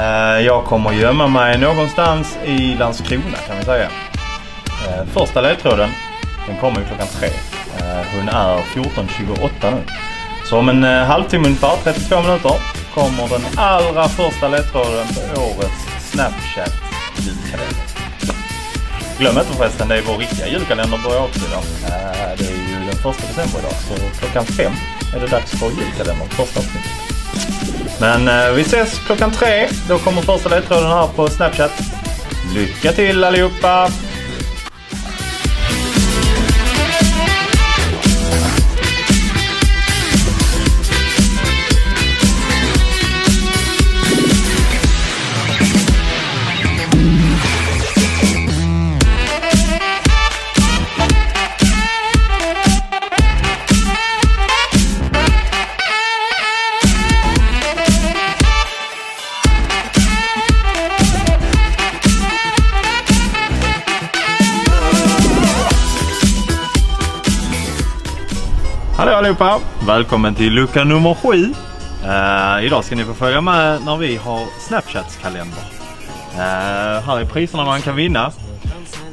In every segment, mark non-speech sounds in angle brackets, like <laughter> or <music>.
Eh, jag kommer gömma mig någonstans i Landskrona kan vi säga. Eh, första ledtråden den kommer ju klockan tre. Eh, hon är 14.28 nu. Så om en halvtimme ungefär, 32 minuter, kommer den allra första ledtråden på årets Snapchat julkalender. Glöm inte förresten, det är vår riktiga julkalender börjar också idag. Det är ju den första december idag, så klockan fem är det dags för julkalendern, första avsnittet. Men eh, vi ses klockan tre. Då kommer första ledtråden här på Snapchat. Lycka till allihopa! Allihopa! Välkommen till lucka nummer 7. Uh, eh, idag ska ni få följa med när vi har Snapchats kalender. Uh, eh, här är priserna man kan vinna.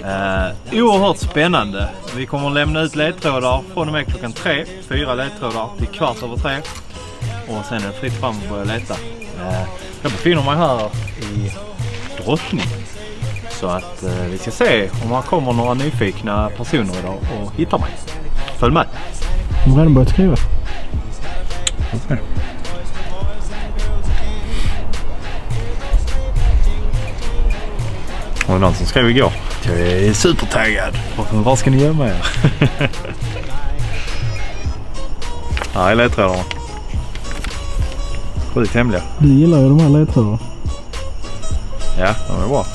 Uh, oerhört spännande. Vi kommer att lämna ut ledtrådar från och med klockan tre. Fyra ledtrådar till kvart över tre. Och sen är det fritt fram att börja leta. Uh, jag befinner mig här i Drottning. Så att uh, vi ska se om det kommer några nyfikna personer idag och hittar mig. Följ med! De har redan börjat skriva. Det var någon som skrev igår jag är supertaggad. Var ska ni gömma er? <laughs> Här är ledtrådarna. Sjukt hemliga. Du gillar ju de här ledtrådarna. Ja, de är bra.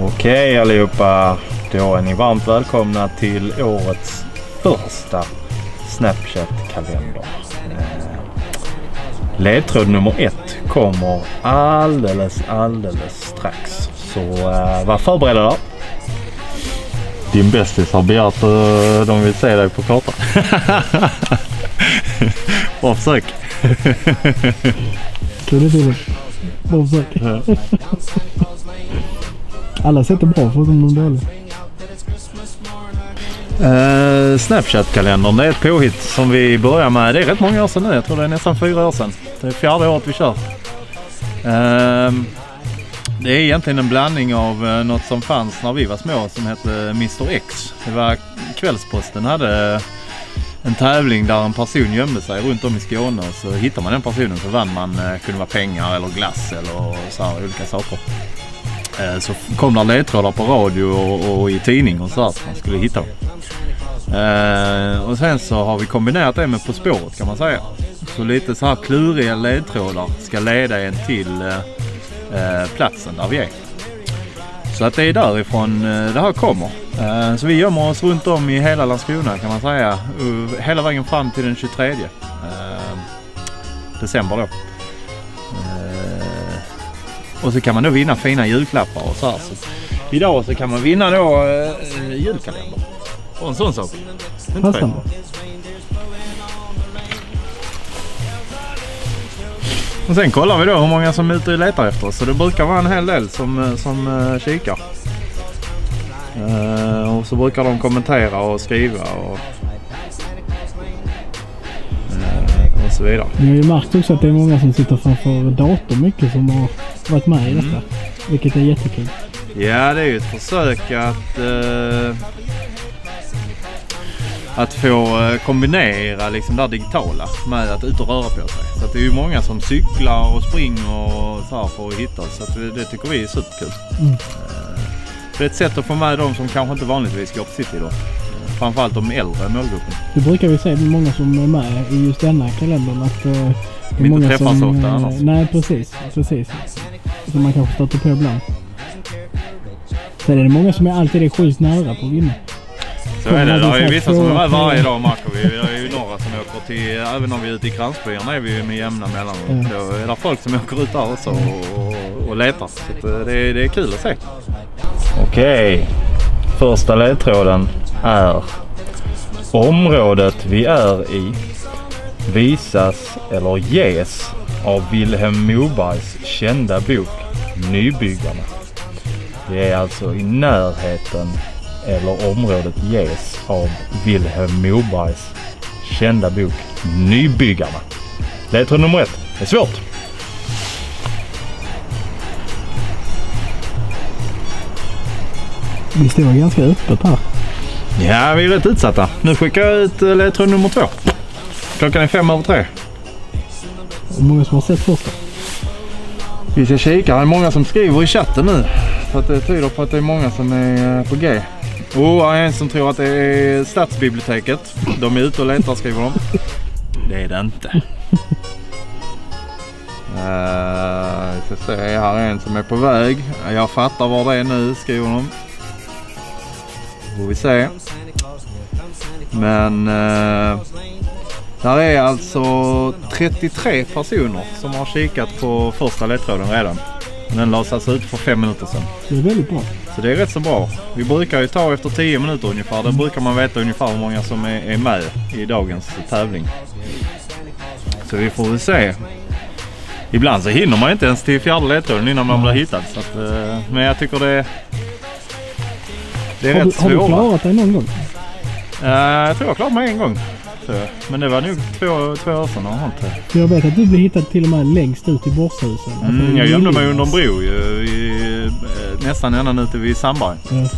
Okej allihopa. Då är ni varmt välkomna till årets första Snapchat-kalender. Eh, Ledtråd nummer ett kommer alldeles, alldeles strax. Så uh, var förberedda då. Din bästis har begärt uh, de vill se dig på kartan. <laughs> Bra försök. <laughs> Kul det. Bra försök. <laughs> Alla sätt är bra förutom de dåliga. Uh, Snapchat-kalendern det är ett påhitt som vi börjar med. Det är rätt många år sedan nu. Jag tror det är nästan fyra år sedan. Det är fjärde året vi kör. Uh, det är egentligen en blandning av uh, något som fanns när vi var små som hette Mr X. Det var Kvällsposten hade eh, en tävling där en person gömde sig runt om i Skåne och så hittade man den personen så vann man, uh, kunde vara pengar eller glass eller så här olika saker. Eh, så kom det ledtrådar på radio och, och i tidning och så här så man skulle hitta dem. Eh, och sen så har vi kombinerat det med På spåret kan man säga. Så lite så här kluriga ledtrådar ska leda en till eh, eh platsen där vi är. Så att det är därifrån eh, det här kommer. så vi gömmer oss runt om i hela Landskrona kan man säga. hela vägen fram till den 23 december då och så kan man då vinna fina julklappar och så här. Så idag så kan man vinna då julkalender. Och en sån sak. Passande. Och sen kollar vi då hur många som är ute och letar efter oss. Så det brukar vara en hel del som, som uh, kikar. Uh, och så brukar de kommentera och skriva och, uh, och så vidare. Vi har ju märkt också att det är många som sitter framför dator mycket som har varit med i detta. Mm. Vilket är jättekul. Ja, det är ju ett försök att uh, att få eh, kombinera liksom det digitala med att ut och röra på sig. Så det är ju många som cyklar och springer och så här för att hitta. Så att det tycker vi är superkul. Mm. Eh, Det är ett sätt att få med de som kanske inte vanligtvis går på city då. Framförallt de äldre målgruppen. Det brukar vi se många som är med i just denna kalendern att uh, det är inte många träffas som... så ofta annars. Nej precis, precis. Som man kanske stöter på ibland. Sen är det många som är alltid är sjukt nära på att vinna. Så är det. Det är ju vissa som är med varje dag märker vi. Är ju några som åker till, även om vi är ute i kransbyarna är vi ju med jämna mellanrum. Mm. Då är det folk som åker ut där också och, och, och letar. Så att eh, det, är, det är kul att se. Okej. Första ledtråden är Området vi är i visas eller ges av Vilhelm Mobergs kända bok Nybyggarna. Det är alltså i närheten eller området ges av Vilhelm Mobergs kända bok Nybyggarna. Ledtråd nummer ett. Det är svårt. Vi står ganska öppet här. Ja, vi är rätt utsatta. Nu skickar jag ut eh, ledtråd nummer två. Klockan är fem över tre. Hur många som har sett första? Vi ska kika. Det är många som skriver i chatten nu. Så att det tyder på att det är många som är eh, på G. Och en som tror att det är stadsbiblioteket. De är ute och letar skriver de. <laughs> Det är det inte. Uh, ska se, här är en som är på väg. Jag fattar var det är nu skriver de. Får vi se. Men uh, där är alltså 33 personer som har kikat på första ledtråden redan. Den lades alltså ut för fem minuter sedan. Det är väldigt bra. Så det är rätt så bra. Vi brukar ju ta efter 10 minuter ungefär. Då brukar man veta ungefär hur många som är, är med i dagens tävling. Så vi får väl se. Ibland så hinner man inte ens till fjärde ledtråden innan man blir hittad. Så att, eh, men jag tycker det, det är Har rätt du, har du svåra. klarat dig någon gång? Eh, jag tror jag klarade mig en gång. Tror jag. Men det var nog två, två år sedan. sånt. För jag vet att du blev hittad till och med längst ut i Borshusen. Alltså, Mm, jag gömde mig under en bro ju, i, eh, nästan ända ute vid Sandberg. Ja.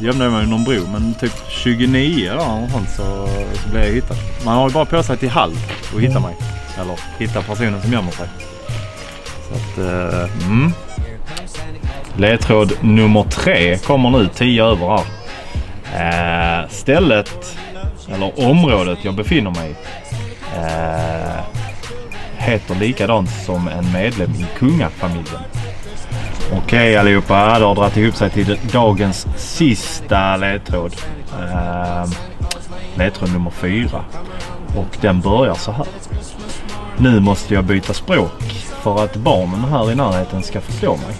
gömde jag mig under en bro men typ 29 eller något sånt så, så blev jag hittad. Man har ju bara på sig till halv och hitta Mm. mig. Eller hitta personen som gömmer sig. Så att, eh, mm. Ledtråd nummer tre kommer nu 10 över här. Eh, stället eller området jag befinner mig i eh, heter likadant som en medlem i kungafamiljen. Okej allihopa, det har dragit ihop sig till dagens sista ledtråd. Eh, ledtråd nummer fyra. Och den börjar så här. Nu måste jag byta språk för att barnen här i närheten ska förstå mig.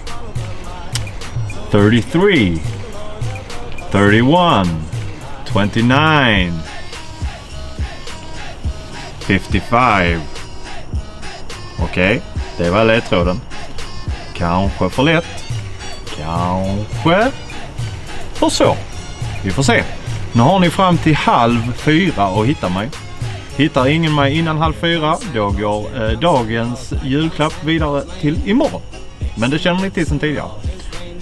33 31 29 55 Okej, det var ledtråden. Kanske för lätt. Kanske för så. Vi får se. Nu har ni fram till halv fyra att hitta mig. Hittar ingen mig innan halv fyra, då går eh, dagens julklapp vidare till imorgon. Men det känner ni till sedan tidigare.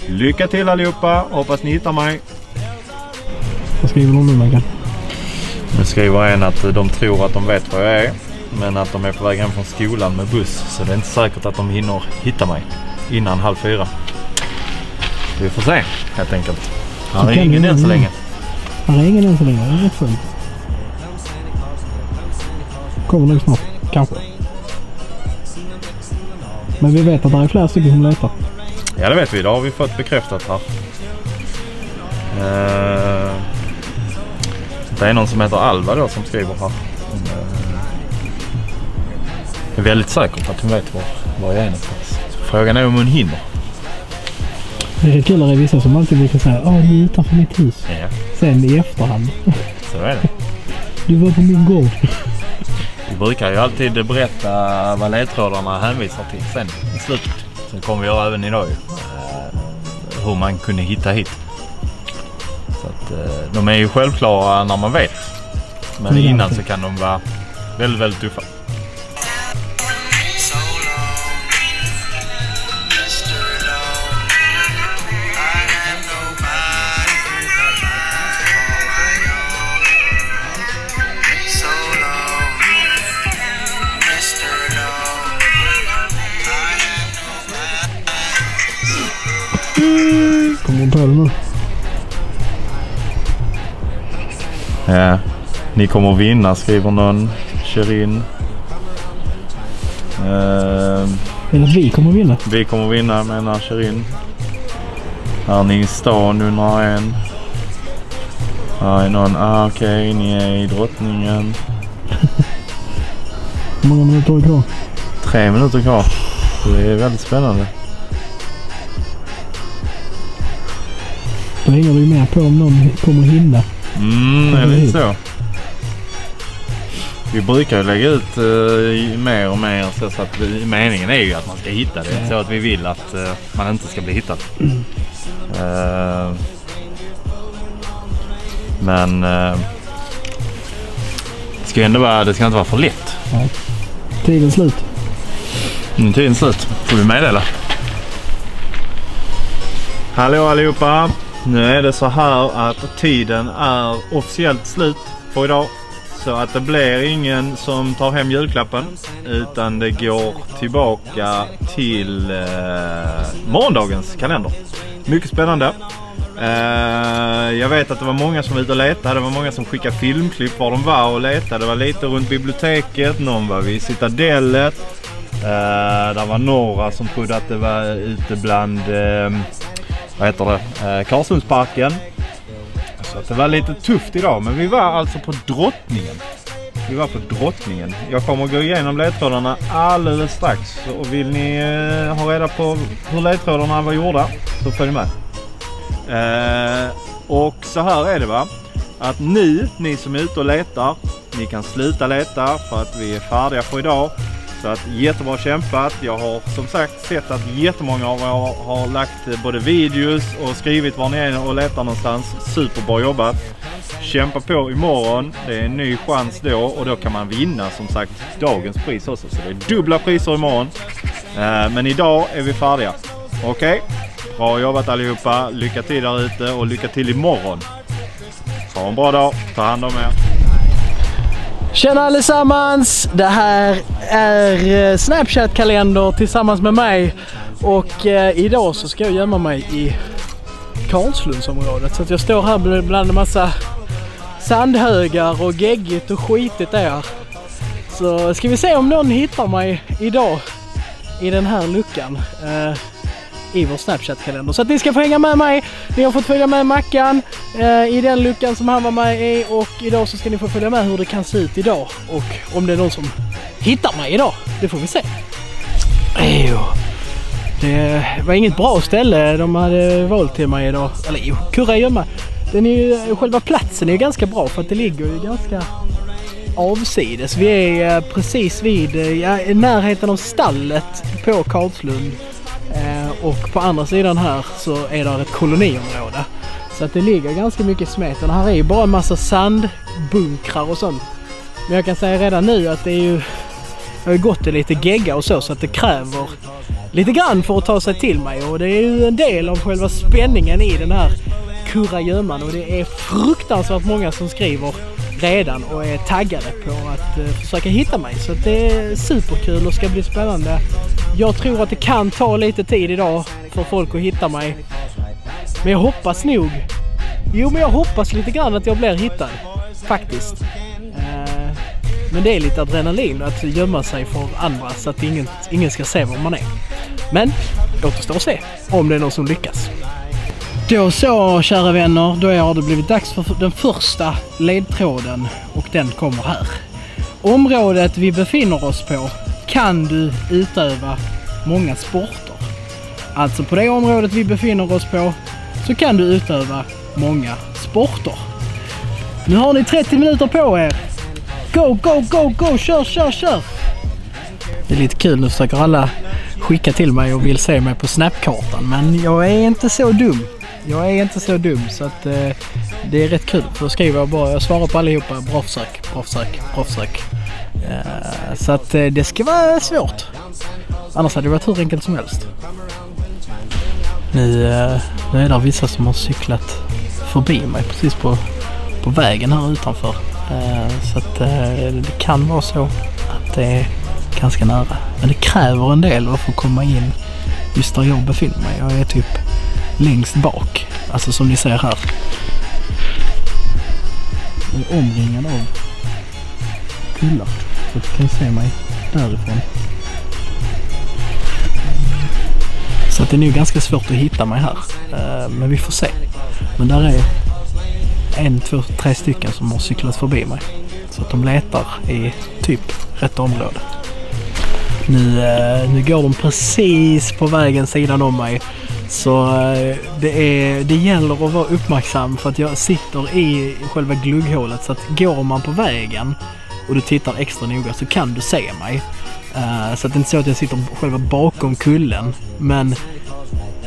Lycka till allihopa. Hoppas ni hittar mig. Vad skriver de nu Maggan. Nu skriver en att de tror att de vet var jag är. Men att de är på väg hem från skolan med buss. Så det är inte säkert att de hinner hitta mig innan halv fyra. Vi får se helt enkelt. Här är ingen än så länge. Här är ingen än så länge. Det är rätt skönt. Kommer nog snart. Kanske. Men vi vet att det är flera stycken som letar. Ja det vet vi. Det har vi fått bekräftat här. Eh, det är någon som heter Alva då som skriver här. Hon, eh, är väldigt säker på att hon vet var, var jag är någonstans. Frågan är om hon hinner. Det är kul att det är vissa som alltid brukar säga Åh, du är utanför mitt hus. Ja, Sen i efterhand. <laughs> så är det. Du var på min gård. Vi brukar ju alltid berätta vad ledtrådarna hänvisar till sen i slutet. Så kommer vi göra även idag. Eh, hur man kunde hitta hit. Att, eh, de är ju självklara när man vet. Men innan så kan de vara väldigt, väldigt tuffa. Ja. Ni kommer vinna skriver någon. Sherin. Eh, Eller vi kommer vinna. vi kommer vinna menar Sherin. I stan undrar en. Här är någon. Ah, Okej, ni är i drottningen. <laughs> Hur många minuter är det kvar? Tre minuter kvar. Det är väldigt spännande. Då hänger det ju mer på om någon kommer hinna. Mm, det är lite så. Vi brukar lägga ut eh, mer och mer så, så att vi, meningen är ju att man ska hitta det. Så att vi vill att eh, man inte ska bli hittad. Eh, men det ska ändå vara, det ska inte vara för lätt. Tiden slut. Nu är tiden slut. Får vi meddela. Hallå allihopa! Nu är det så här att tiden är officiellt slut för idag. Så att det blir ingen som tar hem julklappen. Utan det går tillbaka till eh, morgondagens kalender. Mycket spännande. Eh, jag vet att det var många som var ute och letade. Det var många som skickade filmklipp var de var och letade. Det var lite runt biblioteket. Någon var vid Citadellet. Eh, det var några som trodde att det var ute bland, eh, vad heter det, eh, Karlsundsparken. Så att det var lite tufft idag, men vi var alltså på Drottningen. Vi var på Drottningen. Jag kommer att gå igenom ledtrådarna alldeles strax. Och vill ni eh, ha reda på hur ledtrådarna var gjorda så följ med. Eh, och så här är det va. Att nu, ni som är ute och letar, ni kan sluta leta för att vi är färdiga för idag. Så att jättebra kämpat. Jag har som sagt sett att jättemånga av er har, lagt eh, både videos och skrivit var ni är och letar någonstans. Superbra jobbat. Kämpa på imorgon. Det är en ny chans då och då kan man vinna som sagt dagens pris också. Så det är dubbla priser imorgon. Eh, men idag är vi färdiga. Okej? Bra jobbat allihopa. Lycka till där ute och lycka till imorgon. Ha en bra dag. Ta hand om er. Tjena allesammans! Det här är eh, Snapchat-kalender tillsammans med mig. Och eh, idag så ska jag gömma mig i Karlslundsområdet. Så att jag står här bland en massa sandhögar och geggigt och skitigt där. Så ska vi se om någon hittar mig idag i den här luckan. Eh, i vår Snapchat-kalender. Så att ni ska få hänga med mig. Ni har fått följa med Mackan eh, i den luckan som han var med i och idag så ska ni få följa med hur det kan se ut idag och om det är någon som hittar mig idag. Det får vi se. Ejo. Det var inget bra ställe de hade valt till mig idag. Eller jo, Kurragömma. Den är ju, själva platsen är ju ganska bra för att det ligger ju ganska avsides. Vi är eh, precis vid, eh, ja, i närheten av stallet på Karlslund. Eh, och på andra sidan här så är det ett koloniområde. Så att det ligger ganska mycket i smeten. Här är ju bara en massa sandbunkrar och sånt. Men jag kan säga redan nu att det är ju... Jag har ju gått i lite gegga och så så att det kräver lite grann för att ta sig till mig och det är ju en del av själva spänningen i den här kurragömman och det är fruktansvärt många som skriver redan och är taggade på att eh, försöka hitta mig. Så att det är superkul och ska bli spännande. Jag tror att det kan ta lite tid idag för folk att hitta mig. Men jag hoppas nog. Jo, men jag hoppas lite grann att jag blir hittad. Faktiskt. Eh, men det är lite adrenalin att gömma sig för andra så att ingen, ingen ska se var man är. Men återstår att se om det är någon som lyckas. Då så kära vänner, då har det blivit dags för den första ledtråden och den kommer här. Området vi befinner oss på kan du utöva många sporter. Alltså på det området vi befinner oss på så kan du utöva många sporter. Nu har ni 30 minuter på er. Go, go, go, go, kör, kör, kör! Det är lite kul, nu försöker alla skicka till mig och vill se mig på snapkartan men jag är inte så dum. Jag är inte så dum så att eh, det är rätt kul. För då skriver jag bara, jag svarar på allihopa. Bra försök, bra försök, bra försök. Uh, så att uh, det ska vara svårt. Annars hade det varit hur enkelt som helst. Nu, uh, nu är det vissa som har cyklat förbi mig precis på, på vägen här utanför. Så att det kan vara så att det är ganska nära. Men det kräver en del att få komma in just där jag befinner mig. Jag är typ längst bak. Alltså som ni ser här. Jag är omringad av kullar. Så att du kan se mig därifrån. Så att det är nog ganska svårt att hitta mig här. Eh, men vi får se. Men där är en, två, tre stycken som har cyklat förbi mig. Så att de letar i typ rätt område. Nu, eh, nu går de precis på vägen sidan om mig. Så eh, det, är, det gäller att vara uppmärksam för att jag sitter i själva glugghålet. Så att går man på vägen och du tittar extra noga så kan du se mig. Uh, så att det är inte så att jag sitter själva bakom kullen. Men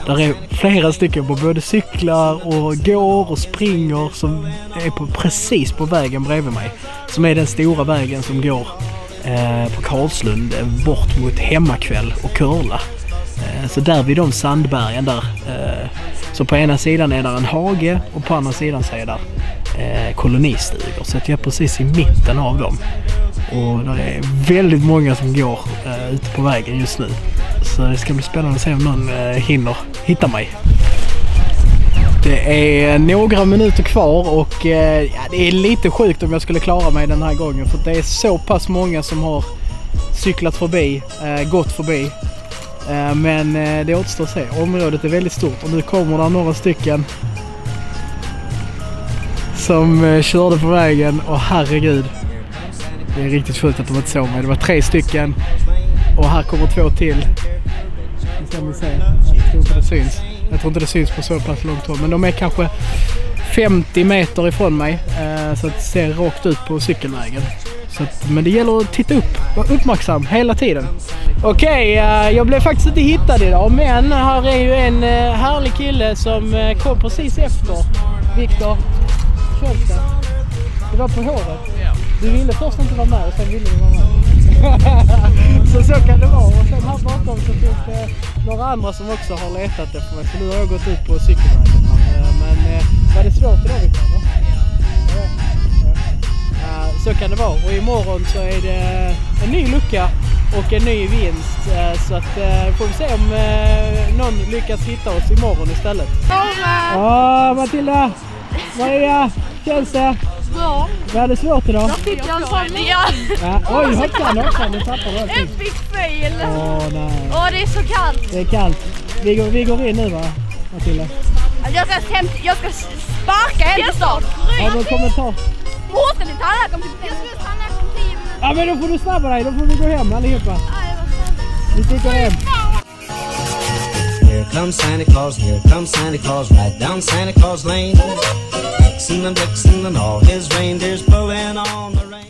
där är flera stycken på både cyklar och går och springer som är på, precis på vägen bredvid mig. Som är den stora vägen som går eh, på Karlslund eh, bort mot Hemmakväll och Kurla. Eh, så där vid de sandbergen där. Eh, så på ena sidan är där en hage och på andra sidan så är där eh, kolonistugor. Så att jag är precis i mitten av dem. Och det är väldigt många som går eh, ute på vägen just nu. Så det ska bli spännande att se om någon eh, hinner hitta mig. Det är några minuter kvar och eh, ja, det är lite sjukt om jag skulle klara mig den här gången för det är så pass många som har cyklat förbi, eh, gått förbi. Eh, men eh, det återstår att se. Området är väldigt stort och nu kommer det några stycken som eh, körde på vägen och herregud. Det är riktigt sjukt att de inte såg mig. Det var tre stycken och här kommer två till. Nu ska vi se. Jag tror inte det syns. Jag tror inte det syns på så pass långt håll. Men de är kanske 50 meter ifrån mig. Eh, så att det ser rakt ut på cykelvägen. Så att, men det gäller att titta upp. Var uppmärksam hela tiden. Okej, okay, jag blev faktiskt inte hittad idag. Men här är ju en härlig kille som kom precis efter Viktor Kjellstedt. Det var på håret. Du ville först inte vara med och sen ville du vara med. <laughs> så så kan det vara. Och sen här bakom så finns det några andra som också har letat efter mig. Så nu har jag gått ut på cykelvägen. här. Eh, Men eh, var det svårt idag Viktor? Ja. Ja. Ja, Så kan det vara. Och imorgon så är det en ny lucka och en ny vinst. Eh, Så att får vi se om någon lyckas hitta oss imorgon istället. Ja, Matilda! Maria! Känns det? Bra. Var det svårt idag? Jag fick i alla fall Ja. Ja. Oj, hoppsan, hoppsan, nu tappade du allting. Epic fail. Åh nej, Åh, det är så kallt. det är kallt. Vi går, vi går in nu va, Matilda? Jag ska, hämta, jag ska sparka henne snart. Har du någon kommentar? Ska till tandläkaren om Jag ska till tandläkaren om 10 minuter. Ja men då får du snabba dig, då får vi gå hem allihopa. Vi sticker hem. Here comes Santa Claus, here comes Santa Claus, right down Santa Claus Lane. Vixen and Vixen and all his reindeers pulling on the rein.